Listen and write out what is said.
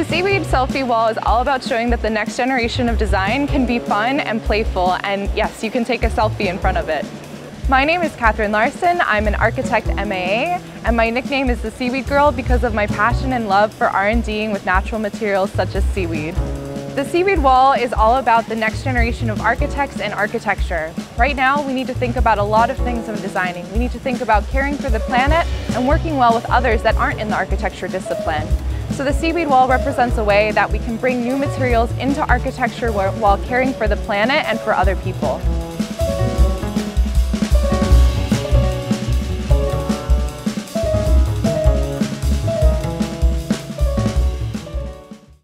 The Seaweed Selfie Wall is all about showing that the next generation of design can be fun and playful, and yes, you can take a selfie in front of it. My name is Kathryn Larsen. I'm an architect MAA, and my nickname is the Seaweed Girl because of my passion and love for R&Ding with natural materials such as seaweed. The Seaweed Wall is all about the next generation of architects and architecture. Right now, we need to think about a lot of things in designing. We need to think about caring for the planet and working well with others that aren't in the architecture discipline. So the Seaweed Wall represents a way that we can bring new materials into architecture while caring for the planet and for other people.